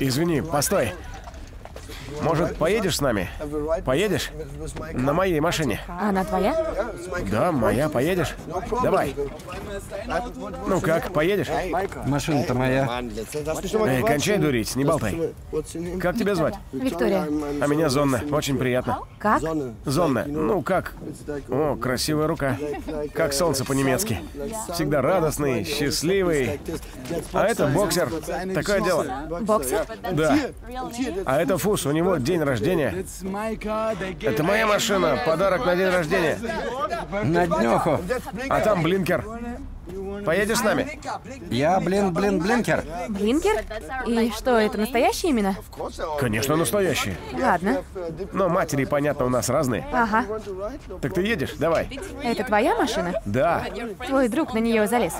Извини, постой. Может, поедешь с нами? Поедешь? На моей машине. Она твоя? Да, моя, поедешь? Давай. Ну как, поедешь? Машина-то моя. Эй, кончай дурить, не болтай. Как тебя звать? Виктория. А меня Зонна. Очень приятно. Как? Зонна. Ну как? О, красивая рука. Как солнце по-немецки. Всегда радостный, счастливый. А это боксер. Такое дело. Боксер? Да. А это Фус, у него день рождения. Это моя машина, подарок на день рождения. На днюху. А там блинкер. Поедешь с нами? Я, блин, блин, блинкер. Блинкер? И что, это настоящие имена? Конечно, настоящий. Ладно. Но матери, понятно, у нас разные. Ага. Так ты едешь? Давай. Это твоя машина? Да. Твой друг на нее залез.